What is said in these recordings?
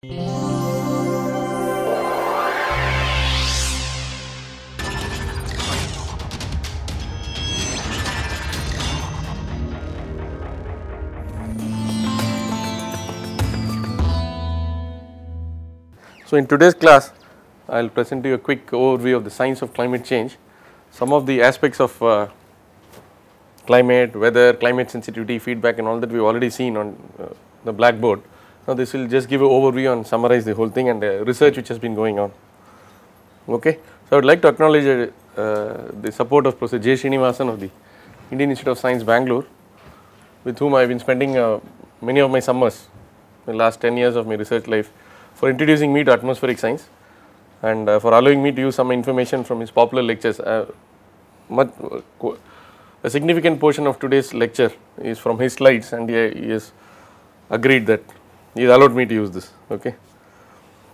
So, in today's class I will present to you a quick overview of the science of climate change, some of the aspects of uh, climate, weather, climate sensitivity, feedback and all that we have already seen on uh, the blackboard. Now, this will just give an overview and summarize the whole thing and the research which has been going on. Okay. So, I would like to acknowledge uh, the support of Professor J. Srinivasan of the Indian Institute of Science Bangalore with whom I have been spending uh, many of my summers the last 10 years of my research life for introducing me to atmospheric science and uh, for allowing me to use some information from his popular lectures. Uh, much, a significant portion of today's lecture is from his slides and he, he has agreed that has allowed me to use this. Okay.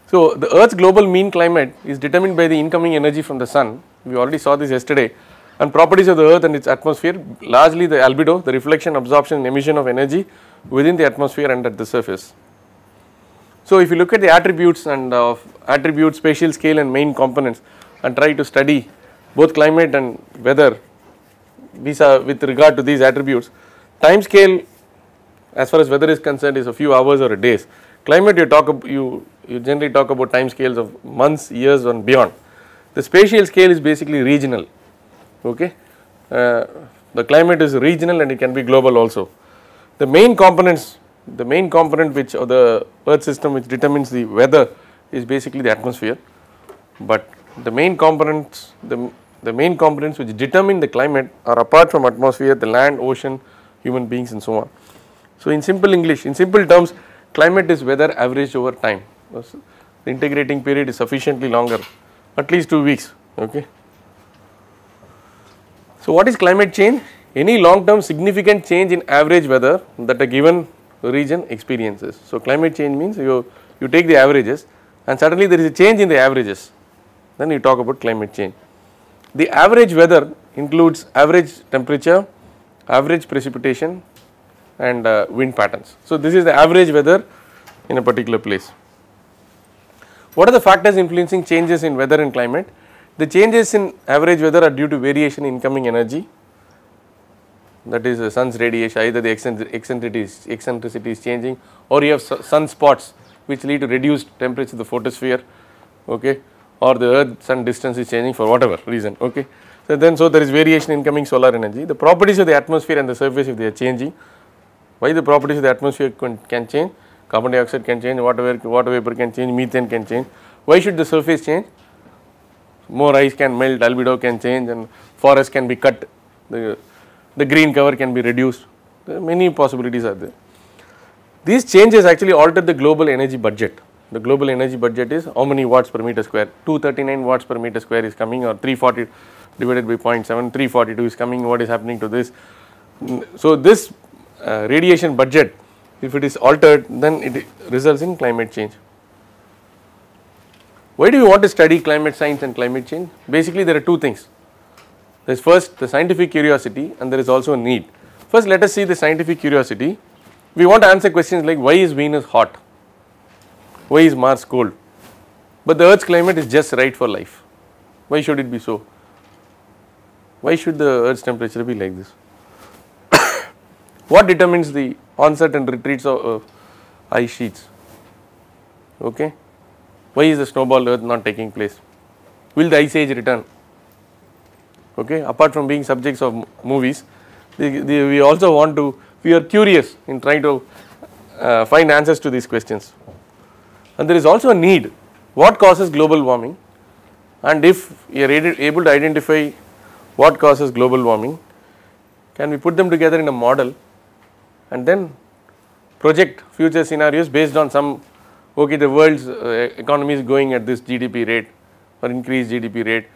So, the earth's global mean climate is determined by the incoming energy from the sun, we already saw this yesterday and properties of the earth and its atmosphere largely the albedo, the reflection, absorption and emission of energy within the atmosphere and at the surface. So, if you look at the attributes and uh, attributes, spatial scale and main components and try to study both climate and weather these are with regard to these attributes, time scale as far as weather is concerned is a few hours or a days. Climate you talk you you generally talk about time scales of months, years and beyond. The spatial scale is basically regional, okay. Uh, the climate is regional and it can be global also. The main components the main component which of the earth system which determines the weather is basically the atmosphere, but the main components the, the main components which determine the climate are apart from atmosphere the land, ocean, human beings and so on. So, in simple English in simple terms climate is weather averaged over time the integrating period is sufficiently longer at least 2 weeks okay. So, what is climate change? Any long term significant change in average weather that a given region experiences. So, climate change means you, you take the averages and suddenly there is a change in the averages then you talk about climate change. The average weather includes average temperature, average precipitation and uh, wind patterns. So, this is the average weather in a particular place. What are the factors influencing changes in weather and climate? The changes in average weather are due to variation in incoming energy that is the sun's radiation either the eccentricity is, eccentricity is changing or you have sun spots which lead to reduced temperature of the photosphere okay or the earth sun distance is changing for whatever reason okay. So then so there is variation in incoming solar energy the properties of the atmosphere and the surface if they are changing why the properties the atmosphere can change? Carbon dioxide can change water, water vapor can change methane can change. Why should the surface change? More ice can melt albedo can change and forest can be cut. The the green cover can be reduced, many possibilities are there. These changes actually alter the global energy budget. The global energy budget is how many watts per meter square, 239 watts per meter square is coming or 340 divided by 0.7, 342 is coming, what is happening to this. So, this uh, radiation budget if it is altered then it results in climate change. Why do you want to study climate science and climate change? Basically there are two things. There is first the scientific curiosity and there is also a need. First let us see the scientific curiosity. We want to answer questions like why is Venus hot? Why is Mars cold? But the earth's climate is just right for life. Why should it be so? Why should the earth's temperature be like this? What determines the onset and retreats of uh, ice sheets? Okay. Why is the snowball earth not taking place? Will the ice age return? okay apart from being subjects of movies the, the, we also want to we are curious in trying to uh, find answers to these questions and there is also a need what causes global warming and if you are able to identify what causes global warming can we put them together in a model and then project future scenarios based on some okay the world's uh, economy is going at this GDP rate or increased GDP rate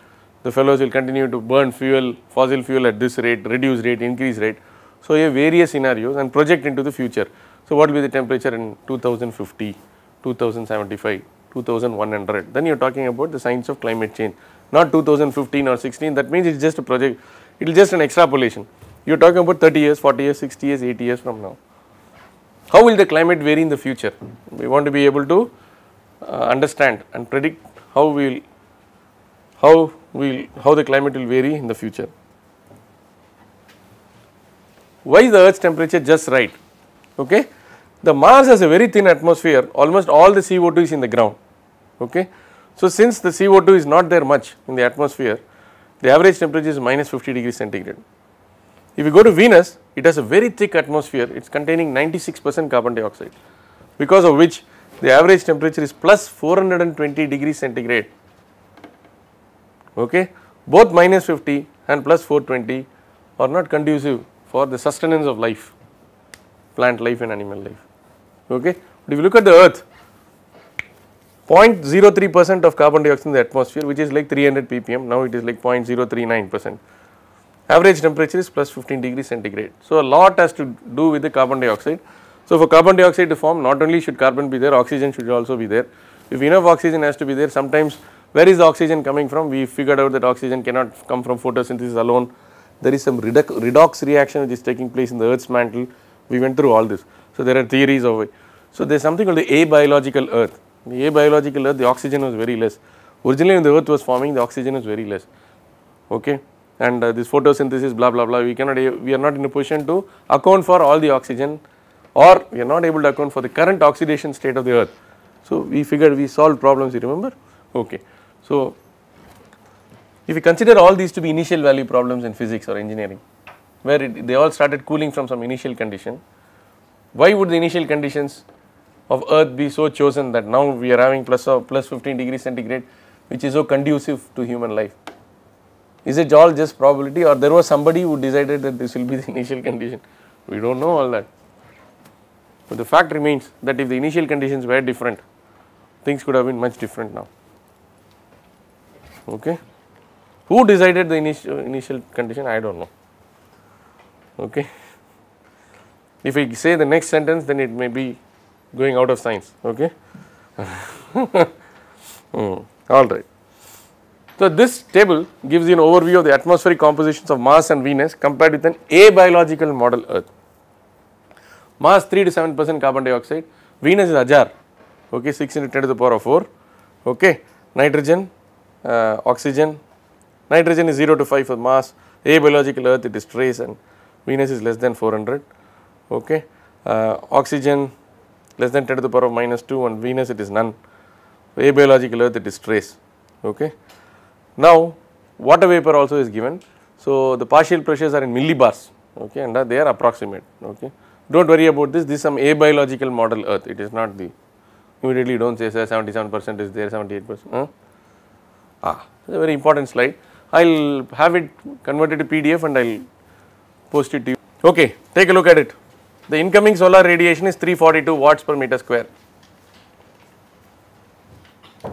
the fellows will continue to burn fuel, fossil fuel at this rate, reduce rate, increase rate. So, you have various scenarios and project into the future. So, what will be the temperature in 2050, 2075, 2100, then you are talking about the science of climate change, not 2015 or 16, that means it is just a project, it is just an extrapolation. You are talking about 30 years, 40 years, 60 years, 80 years from now. How will the climate vary in the future? We want to be able to uh, understand and predict how we will how will how the climate will vary in the future. Why is the earth's temperature just right? Okay. The Mars has a very thin atmosphere almost all the CO2 is in the ground. Okay. So, since the CO2 is not there much in the atmosphere the average temperature is minus 50 degrees centigrade. If you go to Venus it has a very thick atmosphere it is containing 96 percent carbon dioxide because of which the average temperature is plus 420 degrees centigrade okay. Both minus 50 and plus 420 are not conducive for the sustenance of life, plant life and animal life. Okay. But if you look at the earth, 0.03 percent of carbon dioxide in the atmosphere which is like 300 ppm, now it is like 0.039 percent. Average temperature is plus 15 degrees centigrade. So, a lot has to do with the carbon dioxide. So, for carbon dioxide to form not only should carbon be there, oxygen should also be there. If enough oxygen has to be there, sometimes where is the oxygen coming from? We figured out that oxygen cannot come from photosynthesis alone. There is some redox, redox reaction which is taking place in the earth's mantle. We went through all this. So, there are theories of it. So, there is something called the abiological earth. The abiological earth, the oxygen was very less. Originally when the earth was forming, the oxygen was very less. Okay. And uh, this photosynthesis blah blah blah, we cannot, we are not in a position to account for all the oxygen or we are not able to account for the current oxidation state of the earth. So, we figured we solved problems you remember okay. So, if we consider all these to be initial value problems in physics or engineering where it, they all started cooling from some initial condition, why would the initial conditions of earth be so chosen that now we are having plus of plus 15 degrees centigrade which is so conducive to human life. Is it all just probability or there was somebody who decided that this will be the initial condition? We do not know all that. But the fact remains that if the initial conditions were different, things could have been much different now okay. Who decided the initial, initial condition I do not know okay. If I say the next sentence then it may be going out of science okay. hmm. all right. So, this table gives you an overview of the atmospheric compositions of Mars and Venus compared with an abiological model Earth. Mars 3 to 7 percent carbon dioxide, Venus is ajar okay 6 into 10 to the power of 4 okay, nitrogen uh, oxygen, nitrogen is 0 to 5 for Mars, abiological earth it is trace and Venus is less than 400 okay. Uh, oxygen less than 10 to the power of minus 2 and Venus it is none, abiological earth it is trace okay. Now water vapor also is given, so the partial pressures are in millibars okay and they are approximate okay. Do not worry about this, this is some abiological model earth, it is not the immediately do not say 77 percent is there 78 percent. Huh? Ah, it's a very important slide. I will have it converted to PDF and I will post it to you. Okay, take a look at it. The incoming solar radiation is 342 watts per meter square.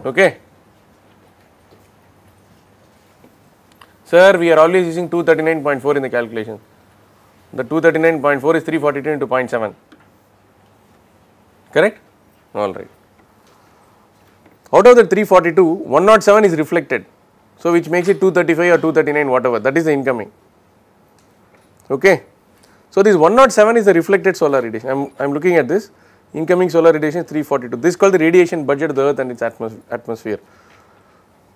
Okay. Sir, we are always using 239.4 in the calculation. The 239.4 is 342 into 0.7. Correct? All right. Out of the 342, 107 is reflected. So, which makes it 235 or 239 whatever that is the incoming. Okay. So, this 107 is the reflected solar radiation. I am looking at this incoming solar radiation is 342. This is called the radiation budget of the earth and its atmos atmosphere.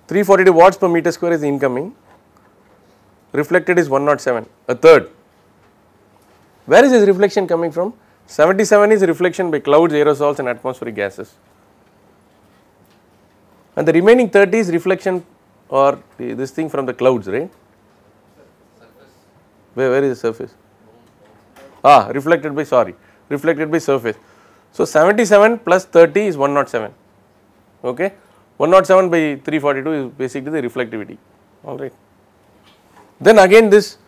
342 watts per meter square is the incoming, reflected is 107, a third. Where is this reflection coming from? 77 is reflection by clouds, aerosols and atmospheric gases. And the remaining 30 is reflection or this thing from the clouds right? Where, where is the surface? Ah reflected by sorry reflected by surface. So 77 plus 30 is 107 okay? 107 by 342 is basically the reflectivity all right then again this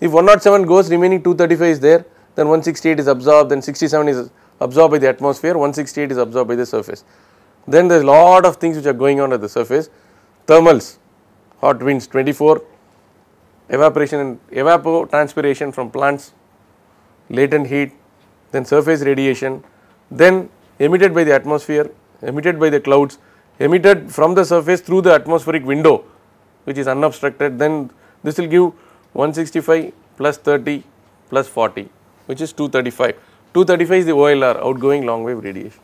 if 107 goes remaining 235 is there then 168 is absorbed then 67 is absorbed by the atmosphere 168 is absorbed by the surface. Then there is a lot of things which are going on at the surface, thermals, hot winds 24, evaporation and evapotranspiration from plants, latent heat, then surface radiation, then emitted by the atmosphere, emitted by the clouds, emitted from the surface through the atmospheric window which is unobstructed, then this will give 165 plus 30 plus 40 which is 235. 235 is the OLR outgoing long wave radiation.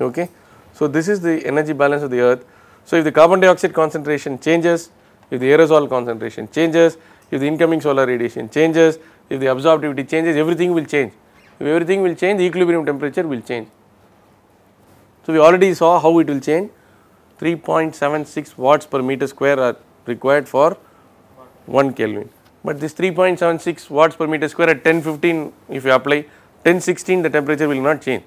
Okay. So, this is the energy balance of the earth. So, if the carbon dioxide concentration changes, if the aerosol concentration changes, if the incoming solar radiation changes, if the absorptivity changes, everything will change. If everything will change, the equilibrium temperature will change. So, we already saw how it will change 3.76 watts per meter square are required for 1 Kelvin. But this 3.76 watts per meter square at 1015 if you apply 1016 the temperature will not change.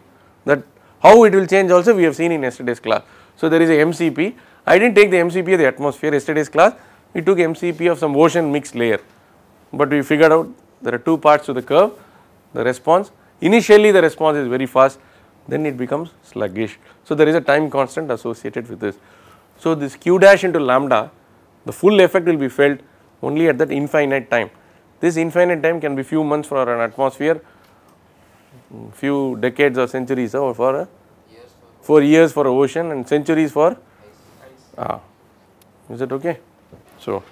That how it will change also we have seen in yesterday's class. So, there is a MCP. I did not take the MCP of the atmosphere yesterday's class, we took MCP of some ocean mixed layer, but we figured out there are two parts to the curve, the response. Initially the response is very fast, then it becomes sluggish. So, there is a time constant associated with this. So, this q dash into lambda, the full effect will be felt only at that infinite time. This infinite time can be few months for an atmosphere, few decades or centuries or for a for years for ocean and centuries for ah, is it okay? So,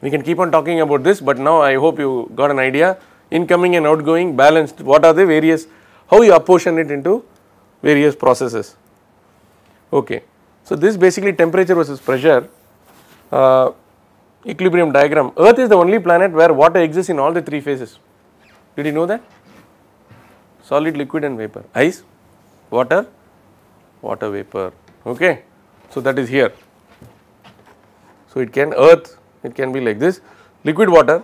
we can keep on talking about this, but now I hope you got an idea incoming and outgoing balanced what are the various how you apportion it into various processes. Okay. So, this basically temperature versus pressure uh, equilibrium diagram. Earth is the only planet where water exists in all the three phases. Did you know that? Solid, liquid and vapor. Ice, water, water vapor. Okay. So, that is here. So, it can earth, it can be like this liquid water,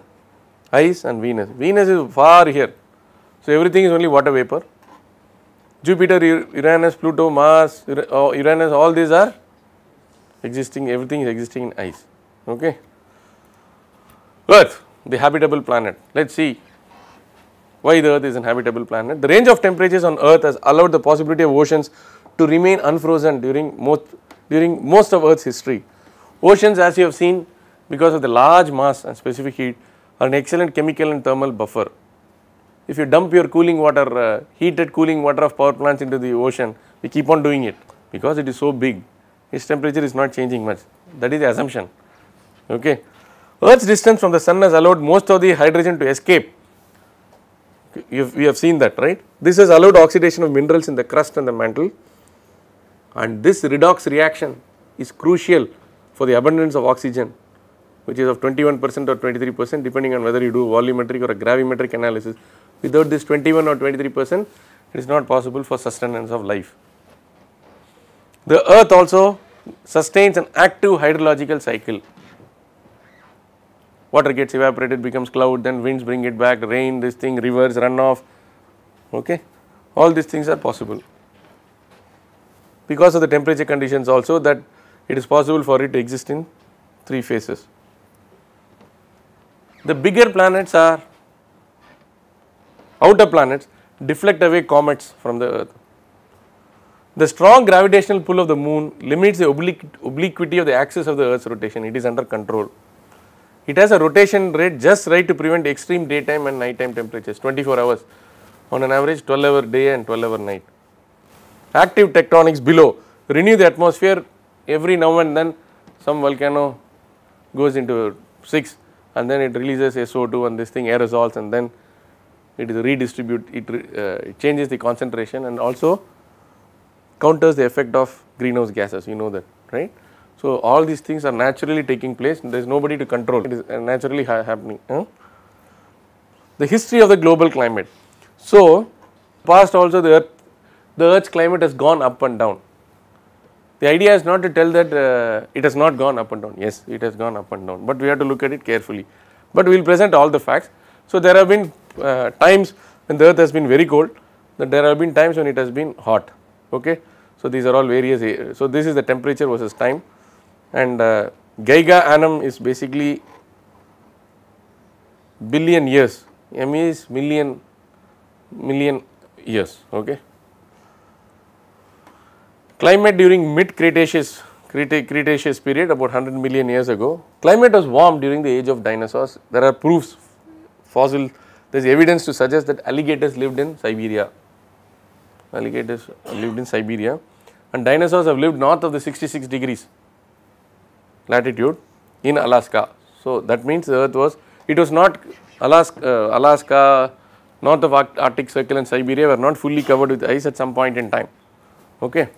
ice and Venus. Venus is far here. So, everything is only water vapor. Jupiter, Uranus, Pluto, Mars, uh, Uranus all these are existing everything is existing in ice. Okay. Earth the habitable planet. Let us see why the earth is an habitable planet. The range of temperatures on earth has allowed the possibility of oceans to remain unfrozen during most during most of earth's history. Oceans as you have seen because of the large mass and specific heat are an excellent chemical and thermal buffer. If you dump your cooling water, uh, heated cooling water of power plants into the ocean, we keep on doing it because it is so big, its temperature is not changing much. That is the assumption. Okay. Earth's distance from the sun has allowed most of the hydrogen to escape. Have, we have seen that, right? This has allowed oxidation of minerals in the crust and the mantle, and this redox reaction is crucial for the abundance of oxygen which is of 21 percent or 23 percent depending on whether you do volumetric or a gravimetric analysis. Without this 21 or 23 percent it is not possible for sustenance of life. The earth also sustains an active hydrological cycle. Water gets evaporated becomes cloud then winds bring it back rain this thing rivers run off okay all these things are possible because of the temperature conditions also that it is possible for it to exist in three phases. The bigger planets are outer planets deflect away comets from the earth. The strong gravitational pull of the moon limits the obliquity of the axis of the earth's rotation, it is under control. It has a rotation rate just right to prevent extreme daytime and nighttime temperatures 24 hours on an average 12 hour day and 12 hour night. Active tectonics below renew the atmosphere every now and then some volcano goes into 6 and then it releases SO2 and this thing aerosols and then it is redistribute it, uh, it changes the concentration and also counters the effect of greenhouse gases you know that right. So, all these things are naturally taking place there is nobody to control it is naturally ha happening. Huh? The history of the global climate. So, past also the earth the earth's climate has gone up and down the idea is not to tell that uh, it has not gone up and down, yes it has gone up and down, but we have to look at it carefully. But we will present all the facts. So, there have been uh, times when the earth has been very cold, that there have been times when it has been hot. Okay. So, these are all various, uh, so this is the temperature versus time and uh, Giga annum is basically billion years, M is million, million years. Okay. Climate during mid Cretaceous, Cretaceous period about 100 million years ago, climate was warm during the age of dinosaurs. There are proofs, fossil, there is evidence to suggest that alligators lived in Siberia. Alligators lived in Siberia and dinosaurs have lived north of the 66 degrees latitude in Alaska. So, that means the earth was, it was not Alaska, uh, Alaska, north of Arctic circle and Siberia were not fully covered with ice at some point in time. Okay.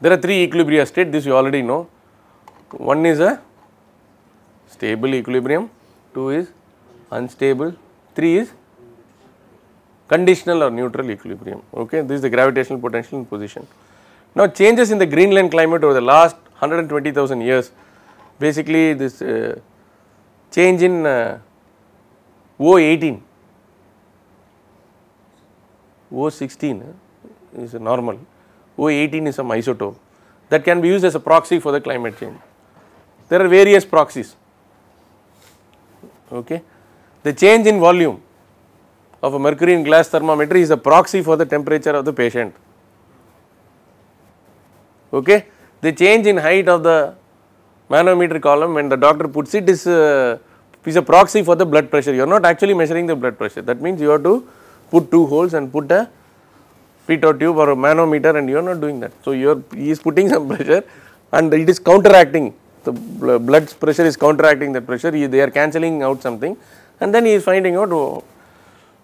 There are three equilibria state, this you already know. One is a stable equilibrium, two is unstable, three is conditional or neutral equilibrium. Okay, this is the gravitational potential in position. Now, changes in the Greenland climate over the last 120,000 years, basically this uh, change in uh, O18, O16 uh, is a normal, O18 is some isotope that can be used as a proxy for the climate change. There are various proxies. Okay. The change in volume of a mercury in glass thermometer is a proxy for the temperature of the patient. Okay. The change in height of the manometer column when the doctor puts it is, uh, is a proxy for the blood pressure. You are not actually measuring the blood pressure. That means you have to put two holes and put a pitot tube or a manometer and you are not doing that. So, you are he is putting some pressure and it is counteracting the blood pressure is counteracting that pressure he, they are cancelling out something and then he is finding out oh,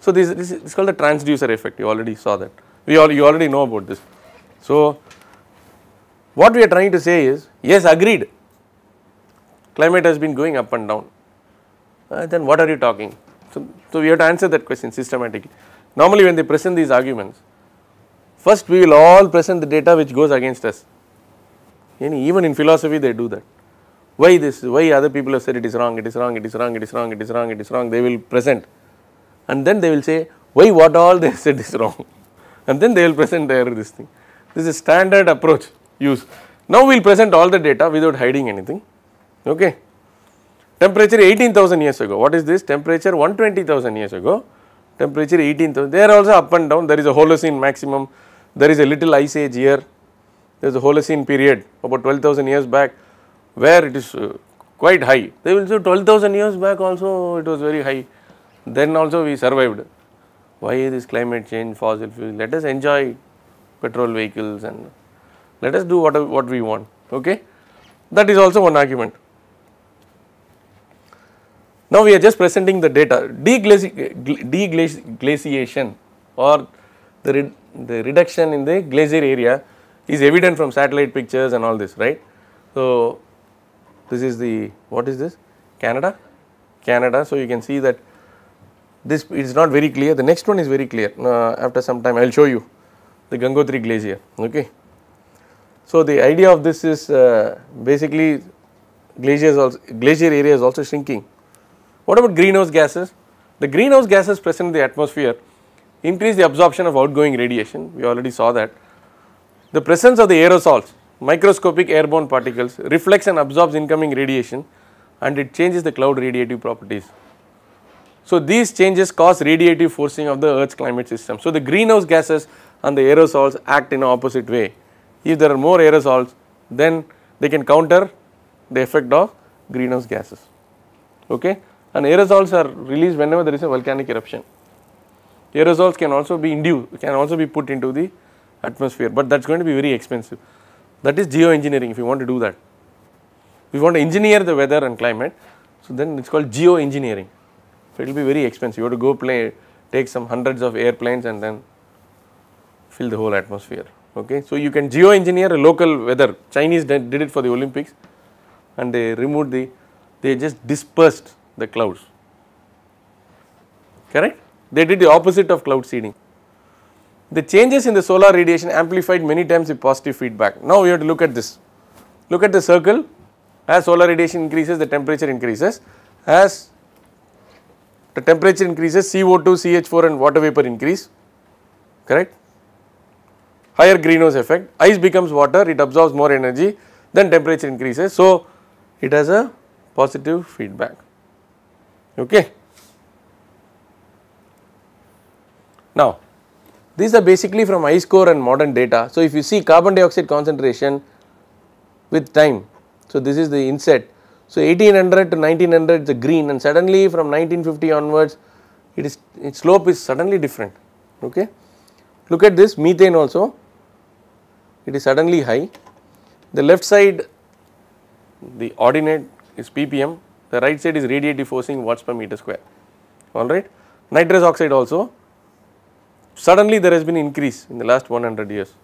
so this, this is called the transducer effect you already saw that we all you already know about this. So, what we are trying to say is yes agreed. Climate has been going up and down. Uh, then what are you talking. So, so we have to answer that question systematically. Normally when they present these arguments first we will all present the data which goes against us. Even in philosophy they do that. Why this, why other people have said it is wrong, it is wrong, it is wrong, it is wrong, it is wrong, it is wrong, they will present. And then they will say why what all they said is wrong? And then they will present their this thing. This is standard approach use. Now we will present all the data without hiding anything, okay. Temperature 18,000 years ago, what is this? Temperature 120,000 years ago, temperature 18,000, they are also up and down, there is a Holocene maximum, there is a little ice age here, there is a Holocene period about 12,000 years back, where it is uh, quite high. They will say 12,000 years back also it was very high. Then also we survived. Why this climate change, fossil fuel? Let us enjoy petrol vehicles and let us do what, what we want. Okay? That is also one argument. Now we are just presenting the data. Deglaciation or the, re the reduction in the glacier area is evident from satellite pictures and all this, right. So, this is the, what is this? Canada? Canada. So, you can see that this is not very clear. The next one is very clear. Uh, after some time, I will show you the Gangotri glacier. Okay. So, the idea of this is uh, basically glaciers also, glacier area is also shrinking. What about greenhouse gases? The greenhouse gases present in the atmosphere increase the absorption of outgoing radiation. We already saw that. The presence of the aerosols microscopic airborne particles reflects and absorbs incoming radiation and it changes the cloud radiative properties. So, these changes cause radiative forcing of the earth's climate system. So, the greenhouse gases and the aerosols act in opposite way. If there are more aerosols then they can counter the effect of greenhouse gases okay and aerosols are released whenever there is a volcanic eruption. Aerosols can also be induced can also be put into the atmosphere but that is going to be very expensive. That is geoengineering if you want to do that. If you want to engineer the weather and climate, so then it is called geoengineering. So, it will be very expensive. You have to go play, take some hundreds of airplanes and then fill the whole atmosphere. Okay. So, you can geoengineer a local weather. Chinese did, it for the Olympics and they removed the, they just dispersed the clouds. Correct? They did the opposite of cloud seeding. The changes in the solar radiation amplified many times with positive feedback. Now we have to look at this. Look at the circle. As solar radiation increases, the temperature increases. As the temperature increases, CO2, CH4 and water vapor increase, correct? Higher greenhouse effect, ice becomes water, it absorbs more energy, then temperature increases. So, it has a positive feedback, okay. Now, these are basically from ice core and modern data. So, if you see carbon dioxide concentration with time, so this is the inset. So, 1800 to 1900 is the green and suddenly from 1950 onwards it is its slope is suddenly different. Okay. Look at this methane also it is suddenly high. The left side the ordinate is ppm, the right side is radiative forcing watts per meter square alright. Nitrous oxide also suddenly there has been increase in the last 100 years.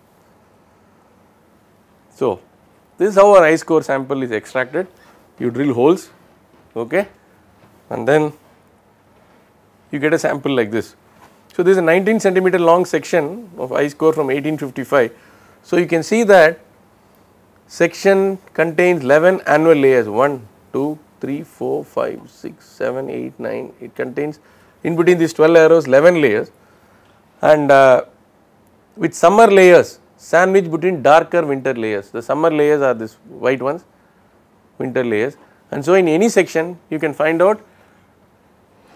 So, this is how our ice core sample is extracted. You drill holes okay, and then you get a sample like this. So, this is a 19 centimeter long section of ice core from 1855. So, you can see that section contains 11 annual layers 1, 2, 3, 4, 5, 6, 7, 8, 9. It contains in between these 12 arrows 11 layers and uh, with summer layers sandwiched between darker winter layers. The summer layers are these white ones, winter layers and so in any section you can find out,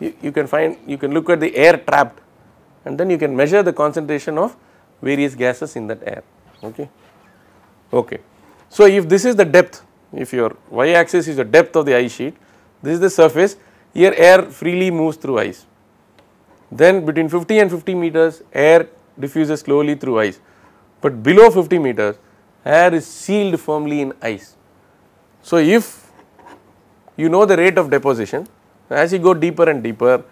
you, you can find, you can look at the air trapped and then you can measure the concentration of various gases in that air. Okay. Okay. So, if this is the depth, if your y axis is the depth of the ice sheet, this is the surface, here air freely moves through ice. Then between 50 and 50 meters air diffuses slowly through ice, but below 50 meters air is sealed firmly in ice. So, if you know the rate of deposition as you go deeper and deeper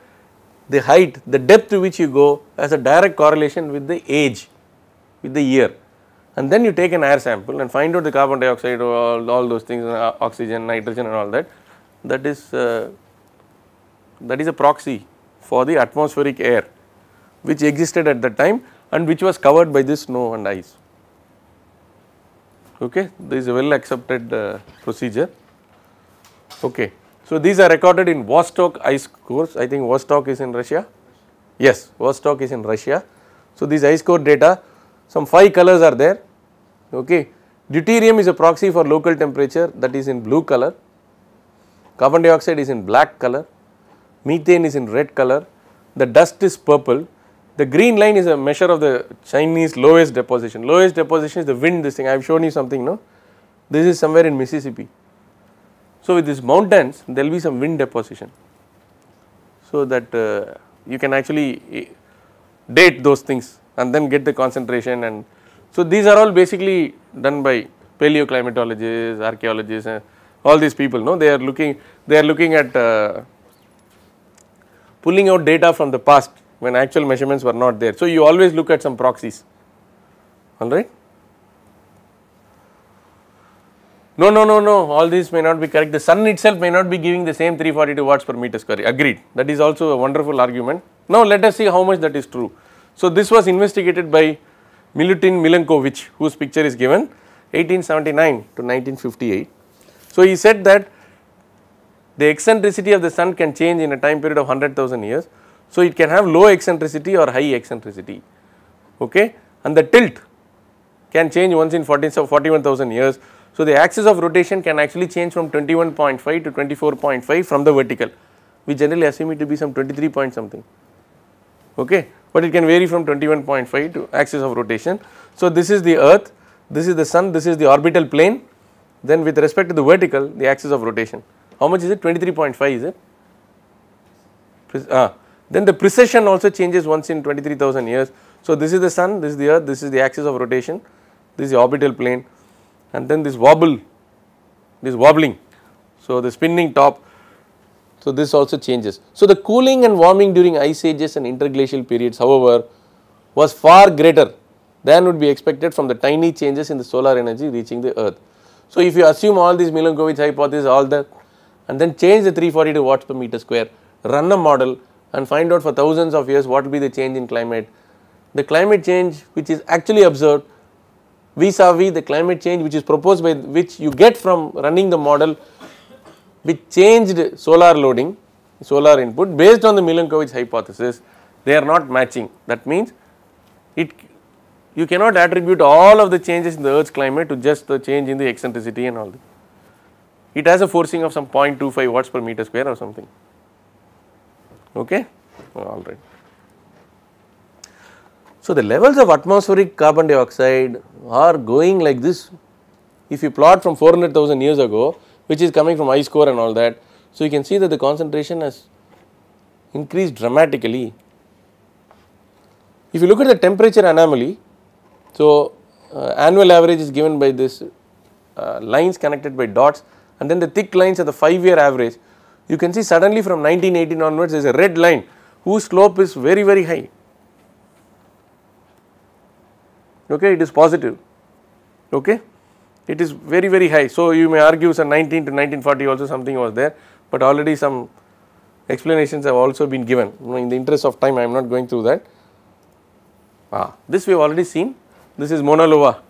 the height the depth to which you go has a direct correlation with the age with the year and then you take an air sample and find out the carbon dioxide all, all those things uh, oxygen nitrogen and all that that is uh, that is a proxy for the atmospheric air which existed at that time and which was covered by this snow and ice. Okay, this is a well accepted uh, procedure. Okay, so these are recorded in Vostok ice cores. I think Vostok is in Russia. Yes, Vostok is in Russia. So these ice core data, some five colors are there. Okay, deuterium is a proxy for local temperature that is in blue color. Carbon dioxide is in black color. Methane is in red color, the dust is purple, the green line is a measure of the Chinese loess deposition, loess deposition is the wind this thing. I have shown you something no, this is somewhere in Mississippi. So, with these mountains there will be some wind deposition, so that uh, you can actually eh, date those things and then get the concentration and so these are all basically done by paleoclimatologists, archaeologists and all these people no they are looking they are looking at uh, pulling out data from the past when actual measurements were not there. So, you always look at some proxies alright. No, no, no, no all these may not be correct the sun itself may not be giving the same 342 watts per meter square agreed that is also a wonderful argument. Now, let us see how much that is true. So, this was investigated by Milutin Milankovitch whose picture is given 1879 to 1958. So, he said that the eccentricity of the sun can change in a time period of 100,000 years. So, it can have low eccentricity or high eccentricity okay and the tilt can change once in 14, so 41,000 years. So, the axis of rotation can actually change from 21.5 to 24.5 from the vertical we generally assume it to be some 23 point something okay but it can vary from 21.5 to axis of rotation. So, this is the earth this is the sun this is the orbital plane then with respect to the vertical the axis of rotation. How much is it? 23.5 is it? Ah, then the precession also changes once in 23,000 years. So, this is the sun, this is the earth, this is the axis of rotation, this is the orbital plane and then this wobble, this wobbling. So, the spinning top, so this also changes. So, the cooling and warming during ice ages and interglacial periods however was far greater than would be expected from the tiny changes in the solar energy reaching the earth. So, if you assume all these Milankovitch hypothesis all the and then change the 342 watts per meter square, run a model and find out for thousands of years what will be the change in climate. The climate change which is actually observed vis-a-vis the climate change which is proposed by which you get from running the model with changed solar loading, solar input based on the Milankovitch hypothesis, they are not matching. That means it you cannot attribute all of the changes in the earth's climate to just the change in the eccentricity and all that it has a forcing of some 0.25 watts per meter square or something. Okay? Oh, all right. So the levels of atmospheric carbon dioxide are going like this. If you plot from 400000 years ago which is coming from ice core and all that so you can see that the concentration has increased dramatically if you look at the temperature anomaly so uh, annual average is given by this uh, lines connected by dots and then the thick lines are the 5 year average, you can see suddenly from 1918 onwards there is a red line whose slope is very very high. okay, it is positive, okay. It is very very high. So, you may argue some 19 to 1940 also something was there, but already some explanations have also been given. In the interest of time I am not going through that. Ah, this we have already seen, this is Mauna Loa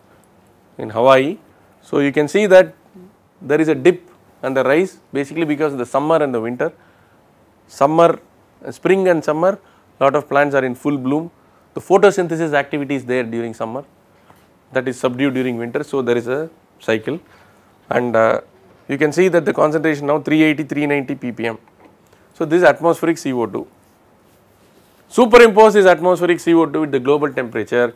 in Hawaii. So, you can see that there is a dip and the rise basically because of the summer and the winter. Summer, spring and summer lot of plants are in full bloom. The photosynthesis activity is there during summer that is subdued during winter. So, there is a cycle and uh, you can see that the concentration now 380 390 ppm. So, this is atmospheric CO2. Superimpose this atmospheric CO2 with the global temperature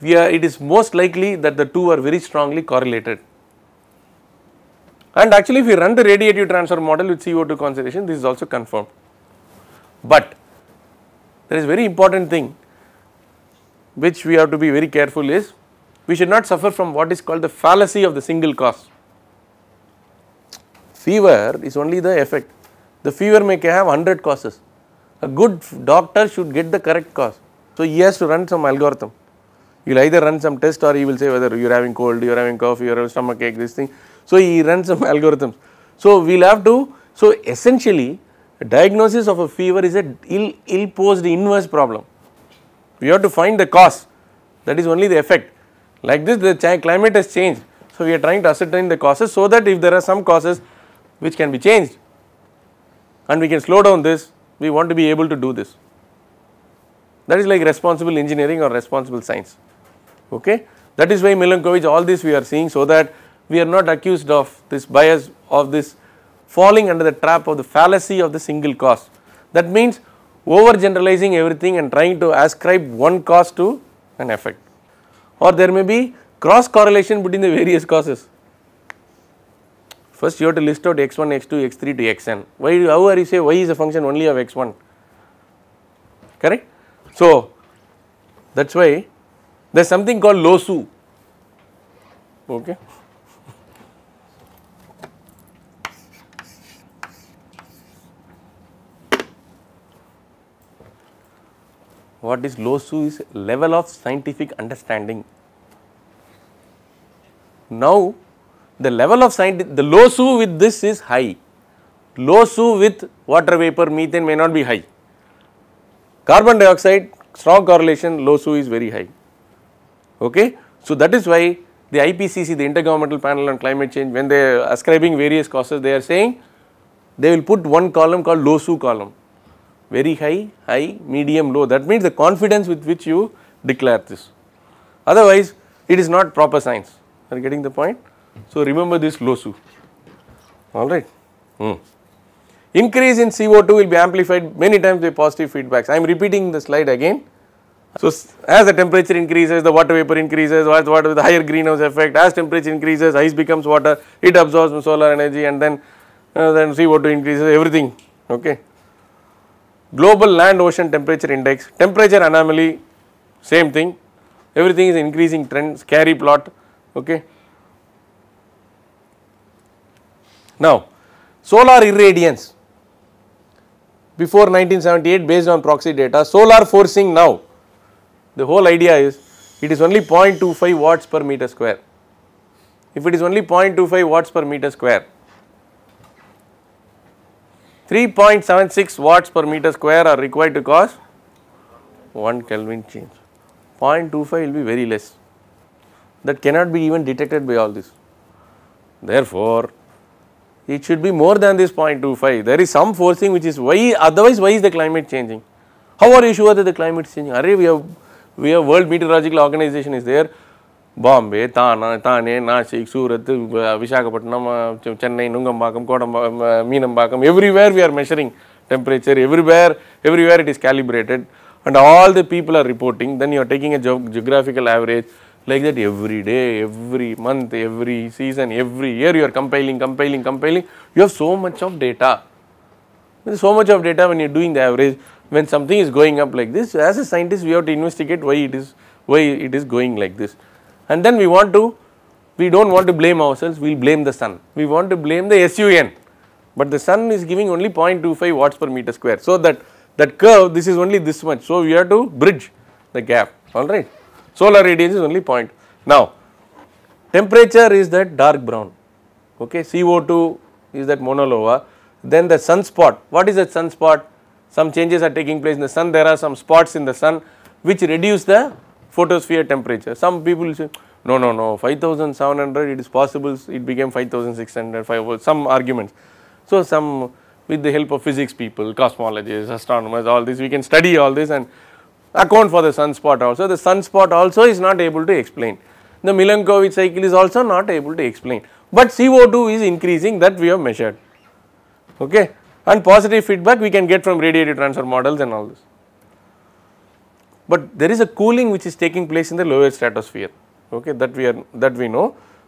we are it is most likely that the two are very strongly correlated. And actually if we run the radiative transfer model with CO2 concentration this is also confirmed. But there is very important thing which we have to be very careful is we should not suffer from what is called the fallacy of the single cause. Fever is only the effect. The fever may have 100 causes. A good doctor should get the correct cause. So, he has to run some algorithm. He will either run some test or he will say whether you are having cold, you are having cough, you are having stomach ache, this thing. So, he runs some algorithms. So, we will have to, so essentially diagnosis of a fever is a ill, ill posed inverse problem. We have to find the cause that is only the effect. Like this the climate has changed. So, we are trying to ascertain the causes so that if there are some causes which can be changed and we can slow down this, we want to be able to do this. That is like responsible engineering or responsible science. Okay? That is why Milankovitch all this we are seeing so that we are not accused of this bias of this falling under the trap of the fallacy of the single cause. That means over generalizing everything and trying to ascribe one cause to an effect or there may be cross correlation between the various causes. First you have to list out x1, x2, x3 to xn. Why, how are you say y is a function only of x1, correct? So, that is why there is something called losu, okay. What is losu is level of scientific understanding. Now, the level of scientific, the losu with this is high, losu with water vapor methane may not be high. Carbon dioxide strong correlation losu is very high. Okay? So, that is why the IPCC the Intergovernmental Panel on Climate Change when they are ascribing various causes they are saying they will put one column called losu column very high, high, medium, low that means the confidence with which you declare this. Otherwise, it is not proper science are you getting the point. So, remember this losu alright. Hmm. Increase in CO2 will be amplified many times by positive feedbacks. I am repeating the slide again. So, as the temperature increases, the water vapor increases, what, what with the higher greenhouse effect, as temperature increases, ice becomes water, it absorbs solar energy and then, uh, then CO2 increases, everything, okay. Global land ocean temperature index, temperature anomaly, same thing, everything is increasing trend, scary plot, okay. Now, solar irradiance, before 1978 based on proxy data, solar forcing now, the whole idea is it is only 0.25 watts per meter square. If it is only 0.25 watts per meter square, 3.76 watts per meter square are required to cause 1 Kelvin change. 0.25 will be very less that cannot be even detected by all this. Therefore, it should be more than this 0.25. There is some forcing which is why otherwise why is the climate changing? How are you sure that the climate is changing? Array we have we have World Meteorological Organization is there. Bombay, Thane, Thane, Nashik, Surat, Visakhapatnam, Chennai, Nungambakkam, Kodambakkam, Meenambakkam, everywhere we are measuring temperature, everywhere, everywhere it is calibrated and all the people are reporting, then you are taking a geographical average, like that every day, every month, every season, every year you are compiling, compiling, compiling, you have so much of data. so much of data when you are doing the average, when something is going up like this, as a scientist we have to investigate why it is, why it is going like this. And then we want to, we do not want to blame ourselves, we will blame the sun. We want to blame the SUN, but the sun is giving only 0.25 watts per meter square. So, that, that curve, this is only this much. So, we have to bridge the gap, alright. Solar radiance is only point. Now, temperature is that dark brown, okay. CO2 is that Mauna Loa. Then the sunspot, what is that sunspot? Some changes are taking place in the sun, there are some spots in the sun which reduce the photosphere temperature. Some people say, no, no, no, 5700 it is possible, it became 5600, some arguments. So, some with the help of physics people, cosmologists, astronomers, all this, we can study all this and account for the sunspot also. The sunspot also is not able to explain. The Milankovitch cycle is also not able to explain, but CO2 is increasing that we have measured. Okay. And positive feedback we can get from radiative transfer models and all this. But there is a cooling which is taking place in the lower stratosphere, okay, that we are that we know.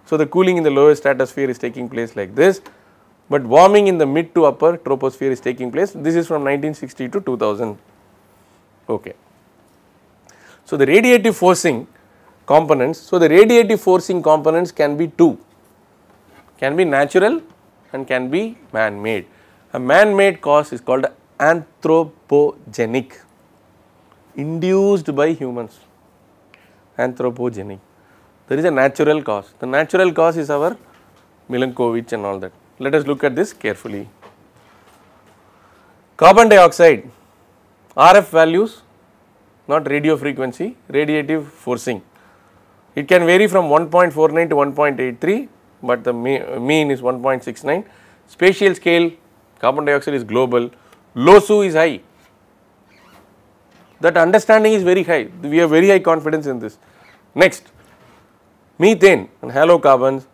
So, the cooling in the lower stratosphere is taking place like this, but warming in the mid to upper troposphere is taking place. This is from 1960 to 2000. Okay. So, the radiative forcing components, so the radiative forcing components can be two, can be natural and can be man made. A man made cause is called anthropogenic, induced by humans, anthropogenic. There is a natural cause, the natural cause is our Milankovitch and all that. Let us look at this carefully. Carbon dioxide, RF values not radio frequency, radiative forcing. It can vary from 1.49 to 1.83, but the mean is 1.69. Spatial scale, carbon dioxide is global, LOSU is high. That understanding is very high, we have very high confidence in this. Next, methane and halocarbons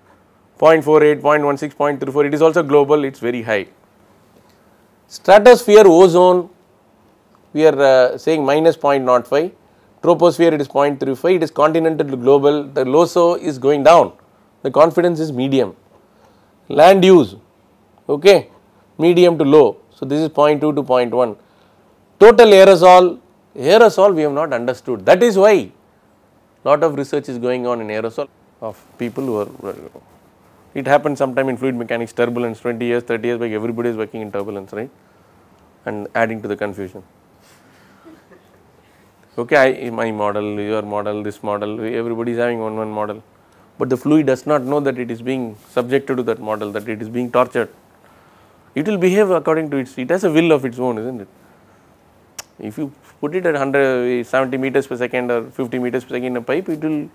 0.48, 0.16, 0.34, it is also global, it is very high. Stratosphere ozone we are uh, saying minus 0.05, troposphere it is 0.35, it is continental to global, the LOSU is going down, the confidence is medium. Land use, okay, medium to low, so this is 0.2 to 0.1. Total aerosol, aerosol we have not understood, that is why lot of research is going on in aerosol of people who are, it happened sometime in fluid mechanics, turbulence, 20 years, 30 years back, everybody is working in turbulence, right, and adding to the confusion okay I, my model, your model, this model, everybody is having one one model, but the fluid does not know that it is being subjected to that model, that it is being tortured. It will behave according to its, it has a will of its own, isn't it? If you put it at 170 meters per second or 50 meters per second in a pipe, it will,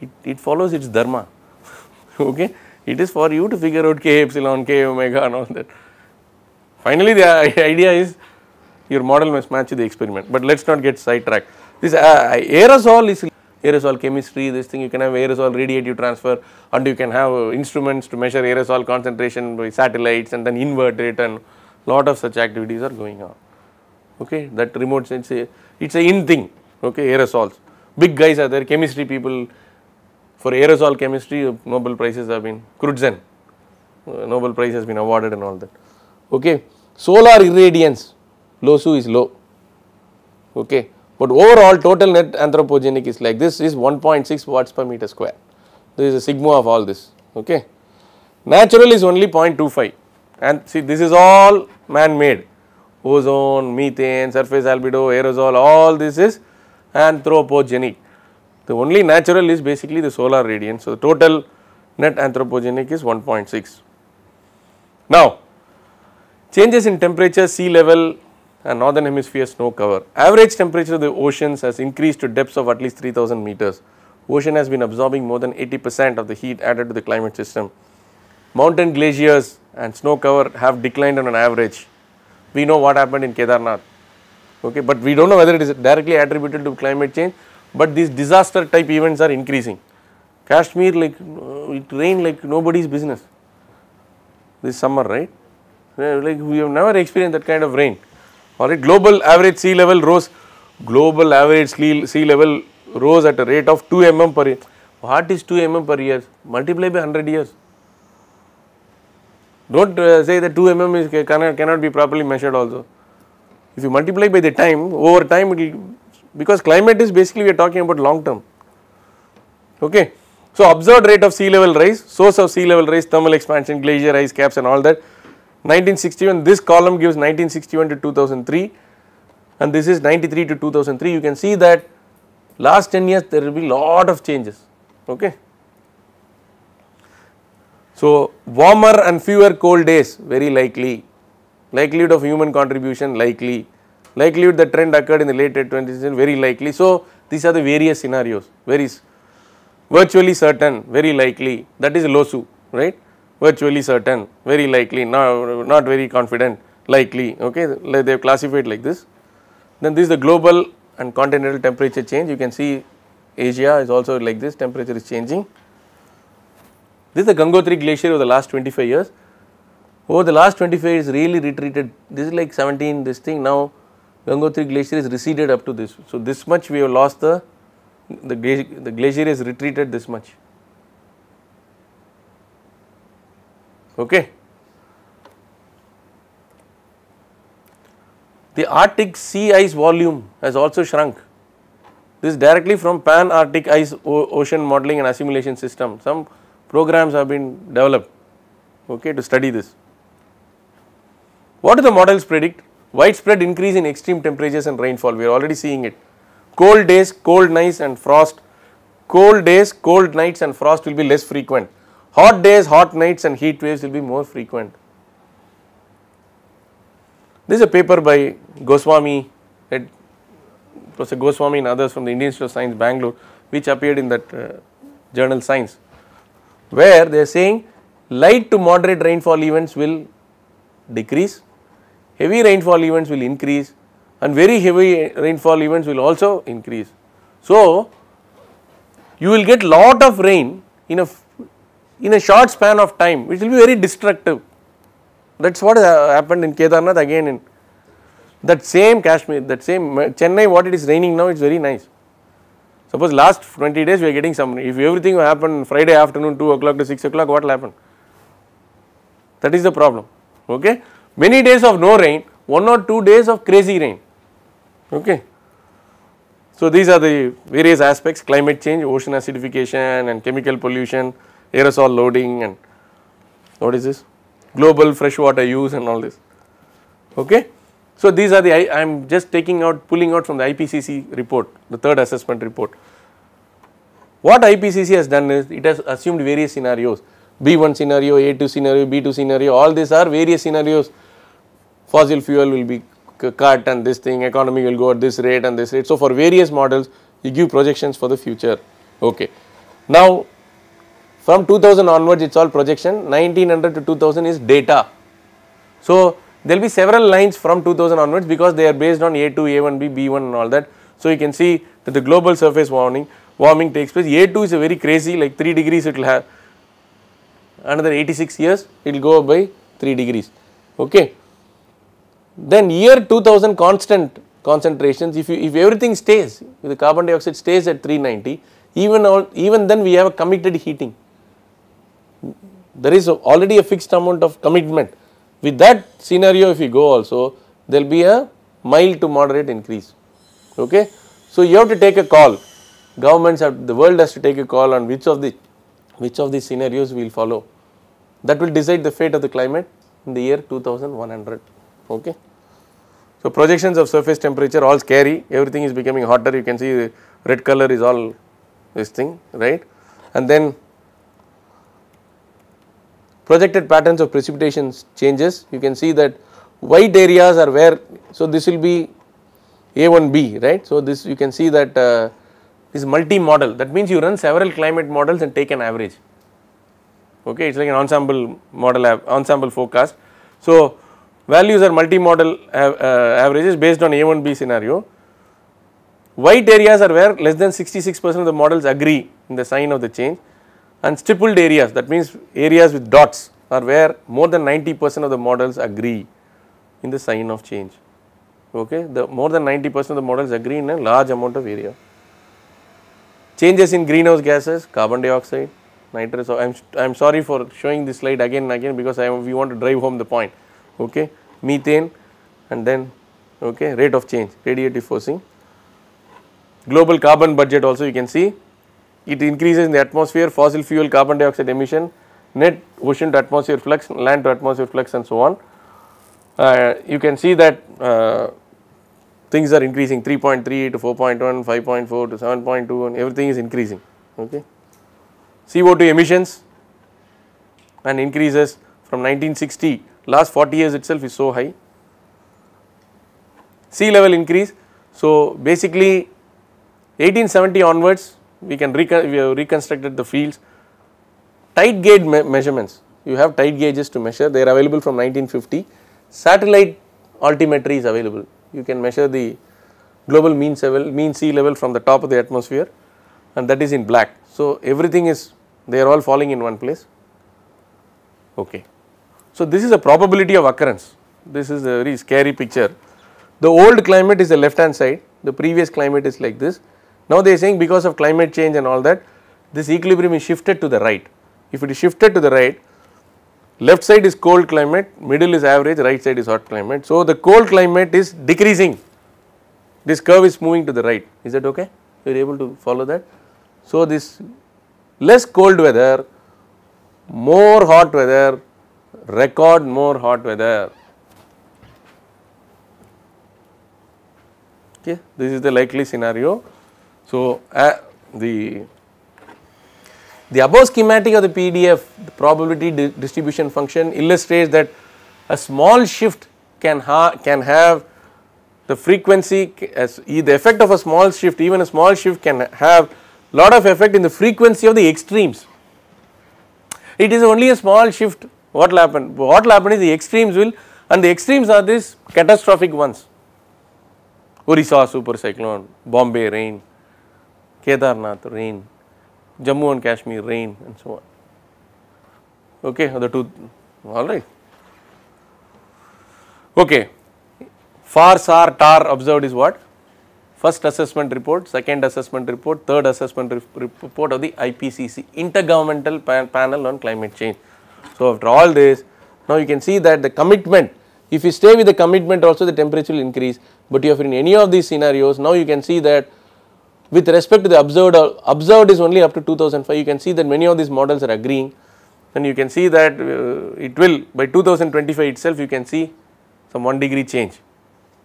it, it follows its dharma, okay. It is for you to figure out k epsilon, k omega and all that. Finally, the idea is your model must match the experiment, but let us not get sidetracked. This uh, aerosol is aerosol chemistry, this thing you can have aerosol radiative transfer and you can have uh, instruments to measure aerosol concentration by satellites and then invert it and lot of such activities are going on. Okay, that remote sense, it's a in thing, okay, aerosols. Big guys are there, chemistry people, for aerosol chemistry, Nobel prizes have been, Crutzen, uh, Nobel prize has been awarded and all that. Okay, solar irradiance, LOSU is low, okay. But overall total net anthropogenic is like this is 1.6 watts per meter square. This is a sigma of all this, okay. Natural is only 0.25 and see this is all man made ozone, methane, surface albedo, aerosol all this is anthropogenic. The only natural is basically the solar radiance. So, the total net anthropogenic is 1.6. Now, changes in temperature, sea level and northern hemisphere snow cover. Average temperature of the oceans has increased to depths of at least 3000 meters. Ocean has been absorbing more than 80 percent of the heat added to the climate system. Mountain glaciers and snow cover have declined on an average. We know what happened in Kedarnath, okay, but we do not know whether it is directly attributed to climate change, but these disaster type events are increasing. Kashmir like it rained like nobody's business this summer, right? Like we have never experienced that kind of rain. Alright, global average sea level rose, global average sea level rose at a rate of 2 mm per year. What is 2 mm per year? Multiply by 100 years. Do not uh, say that 2 mm is cannot, cannot be properly measured also. If you multiply by the time, over time will, because climate is basically we are talking about long term. Okay. So, observed rate of sea level rise, source of sea level rise, thermal expansion, glacier ice caps and all that 1961 this column gives 1961 to 2003 and this is 93 to 2003 you can see that last 10 years there will be lot of changes okay. So warmer and fewer cold days very likely, likelihood of human contribution likely, likelihood the trend occurred in the late 20th century very likely. So these are the various scenarios, very virtually certain, very likely. That is LOSU right, virtually certain, very likely, not, not very confident, likely. Okay, they have classified like this. Then this is the global and continental temperature change. You can see Asia is also like this. Temperature is changing. This is the Gangotri glacier over the last 25 years. Over the last 25 years really retreated this is like 17 this thing now Gangotri glacier is receded up to this. So, this much we have lost the the, the glacier is retreated this much. Okay. The Arctic sea ice volume has also shrunk. This is directly from Pan Arctic Ice Ocean Modeling and Assimilation System. Some programs have been developed okay, to study this. What do the models predict? Widespread increase in extreme temperatures and rainfall, we are already seeing it. Cold days, cold nights and frost, cold days, cold nights and frost will be less frequent. Hot days, hot nights and heat waves will be more frequent. This is a paper by Goswami, Professor Goswami and others from the Indian Institute of Science Bangalore which appeared in that uh, journal Science where they are saying light to moderate rainfall events will decrease, heavy rainfall events will increase and very heavy rainfall events will also increase. So, you will get lot of rain in a in a short span of time which will be very destructive. That is what uh, happened in Kedarnath again in that same Kashmir, that same uh, Chennai what it is raining now it is very nice. Suppose last 20 days we are getting some, if everything happen Friday afternoon 2 o'clock to 6 o'clock what will happen? That is the problem, okay. Many days of no rain, 1 or 2 days of crazy rain, okay. So these are the various aspects climate change, ocean acidification and chemical pollution, aerosol loading and what is this? Global freshwater use and all this, okay. So these are the, I am just taking out, pulling out from the IPCC report, the third assessment report. What IPCC has done is, it has assumed various scenarios, B1 scenario, A2 scenario, B2 scenario, all these are various scenarios. Fossil fuel will be cut and this thing, economy will go at this rate and this rate. So for various models, you give projections for the future, okay. Now from 2000 onwards, it is all projection, 1900 to 2000 is data. So there will be several lines from 2000 onwards because they are based on A2, A1B, B1 and all that. So, you can see that the global surface warming warming takes place. A2 is a very crazy like 3 degrees it will have another 86 years it will go up by 3 degrees. Okay. Then year 2000 constant concentrations if you if everything stays if the carbon dioxide stays at 390 even all, even then we have a committed heating there is already a fixed amount of commitment with that scenario if you go also there will be a mild to moderate increase. Okay. So you have to take a call. Governments have the world has to take a call on which of the which of these scenarios we will follow. That will decide the fate of the climate in the year 2100 okay. So projections of surface temperature all scary. Everything is becoming hotter. You can see the red color is all this thing right? And then projected patterns of precipitation changes you can see that white areas are where so this will be A1B right. So this you can see that uh, is multi model that means you run several climate models and take an average okay it is like an ensemble model ensemble forecast. So values are multi model uh, averages based on A1B scenario. White areas are where less than 66 percent of the models agree in the sign of the change and stippled areas that means areas with dots are where more than 90 percent of the models agree in the sign of change. Okay? The more than 90 percent of the models agree in a large amount of area. Changes in greenhouse gases carbon dioxide nitrous I am I am sorry for showing this slide again and again because I we want to drive home the point. Okay? Methane and then okay rate of change radiative forcing. Global carbon budget also you can see it increases in the atmosphere, fossil fuel carbon dioxide emission, net ocean to atmosphere flux, land to atmosphere flux and so on. Uh, you can see that uh, things are increasing 3.3 to 4.1, 5.4 to 7.2 and everything is increasing. Okay. CO2 emissions and increases from 1960 last 40 years itself is so high. Sea level increase. So, basically 1870 onwards we can recon we have reconstructed the fields. Tide gauge me measurements, you have tide gauges to measure, they are available from 1950. Satellite altimetry is available, you can measure the global mean, level, mean sea level from the top of the atmosphere and that is in black. So, everything is they are all falling in one place. Okay. So, this is a probability of occurrence, this is a very scary picture. The old climate is the left hand side, the previous climate is like this. Now they are saying because of climate change and all that, this equilibrium is shifted to the right. If it is shifted to the right, left side is cold climate, middle is average, right side is hot climate. So the cold climate is decreasing, this curve is moving to the right, is that okay? You are able to follow that? So this less cold weather, more hot weather, record more hot weather okay this is the likely scenario so uh, the the above schematic of the pdf the probability di distribution function illustrates that a small shift can ha can have the frequency as the effect of a small shift even a small shift can have lot of effect in the frequency of the extremes. It is only a small shift what will happen. What will happen is the extremes will and the extremes are these catastrophic ones. Orissa super cyclone, Bombay rain, Kedarnath rain, Jammu and Kashmir rain and so on. Okay, the two, alright. Okay, FAR, SAR, TAR observed is what? First assessment report, second assessment report, third assessment report of the IPCC, Intergovernmental Pan Panel on Climate Change. So, after all this, now you can see that the commitment, if you stay with the commitment also the temperature will increase, but if in any of these scenarios now you can see that with respect to the observed observed is only up to 2005 you can see that many of these models are agreeing and you can see that uh, it will by 2025 itself you can see some 1 degree change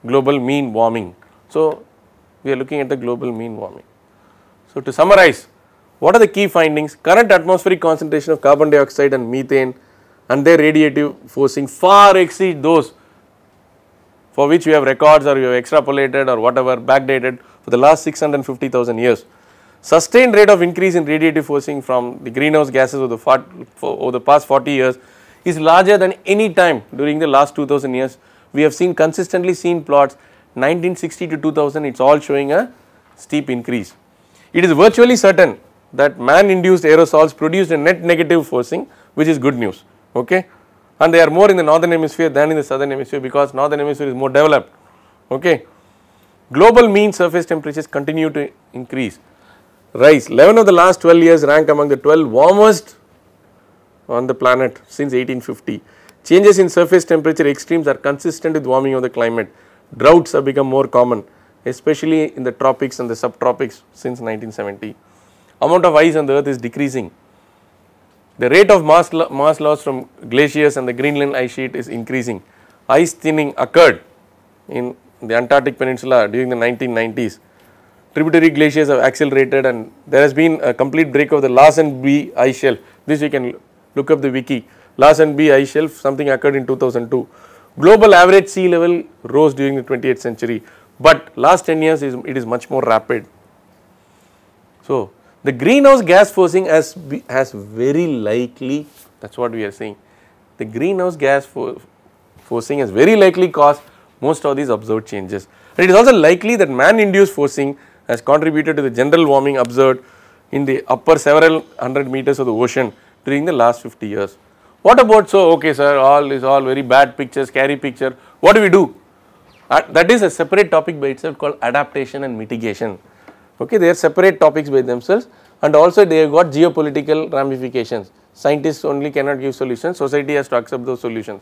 global mean warming. So, we are looking at the global mean warming. So, to summarize what are the key findings current atmospheric concentration of carbon dioxide and methane and their radiative forcing far exceed those for which we have records or we have extrapolated or whatever backdated for the last 650,000 years. Sustained rate of increase in radiative forcing from the greenhouse gases over the, over the past 40 years is larger than any time during the last 2000 years. We have seen consistently seen plots 1960 to 2000 it is all showing a steep increase. It is virtually certain that man induced aerosols produced a net negative forcing which is good news okay and they are more in the northern hemisphere than in the southern hemisphere because northern hemisphere is more developed okay. Global mean surface temperatures continue to increase rise 11 of the last 12 years rank among the 12 warmest on the planet since 1850. Changes in surface temperature extremes are consistent with warming of the climate. Droughts have become more common especially in the tropics and the subtropics since 1970. Amount of ice on the earth is decreasing the rate of mass, lo mass loss from glaciers and the Greenland ice sheet is increasing. Ice thinning occurred in the Antarctic Peninsula during the 1990s. Tributary glaciers have accelerated and there has been a complete break of the Larsen B ice shelf. This you can look up the wiki. Larsen B ice shelf something occurred in 2002. Global average sea level rose during the 20th century, but last 10 years is, it is much more rapid. So, the greenhouse gas forcing has, has very likely that is what we are saying. The greenhouse gas for, forcing has very likely caused most of these observed changes. And it is also likely that man induced forcing has contributed to the general warming observed in the upper several hundred meters of the ocean during the last 50 years. What about so okay sir all is all very bad picture scary picture what do we do? Uh, that is a separate topic by itself called adaptation and mitigation okay they are separate topics by themselves and also they have got geopolitical ramifications scientists only cannot give solutions society has to accept those solutions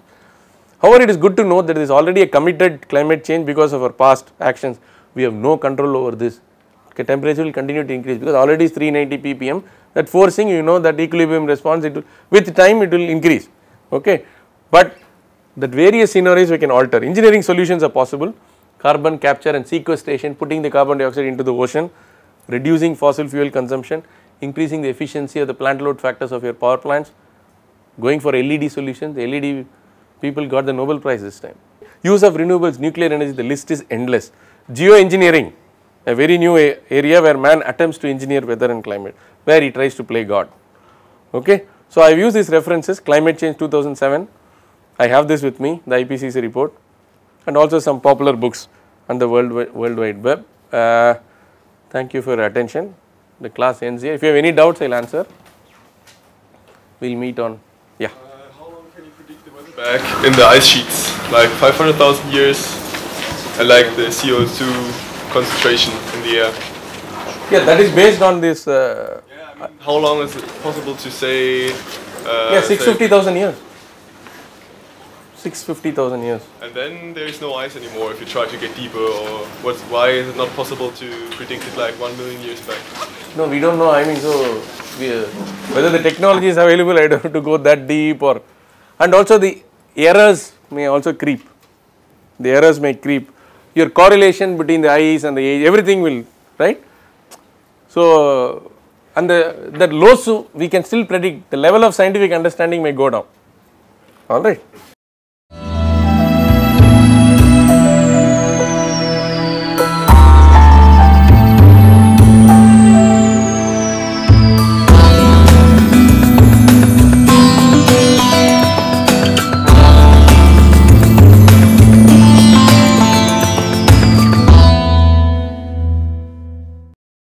however it is good to know that there is already a committed climate change because of our past actions. We have no control over this. Okay, temperature will continue to increase because already is 390 ppm that forcing you know that equilibrium response it will with time it will increase. Okay? But that various scenarios we can alter. Engineering solutions are possible. Carbon capture and sequestration, putting the carbon dioxide into the ocean, reducing fossil fuel consumption, increasing the efficiency of the plant load factors of your power plants, going for LED solutions. The LED people got the Nobel Prize this time. Use of renewables, nuclear energy, the list is endless. Geoengineering, a very new area where man attempts to engineer weather and climate, where he tries to play God. Okay. So, I have used these references, climate change 2007, I have this with me, the IPCC report and also some popular books on the world, world wide web. Uh, thank you for your attention. The class ends here. If you have any doubts, I will answer. We will meet on, yeah. Uh, how long can you predict the weather back in the ice sheets? Like 500,000 years, and like the CO2 concentration in the air. Yeah, that is based on this, uh, Yeah, I mean, how long is it possible to say? Uh, yeah, say- 650,000 years. 650,000 years. And then there is no ice anymore if you try to get deeper, or what's, why is it not possible to predict it like 1 million years back? No, we don't know. I mean, so we, uh, whether the technology is available, I don't have to go that deep or, and also the errors may also creep. The errors may creep. Your correlation between the ice and the age, everything will, right? So, and the that low, we can still predict the level of scientific understanding may go down. All right.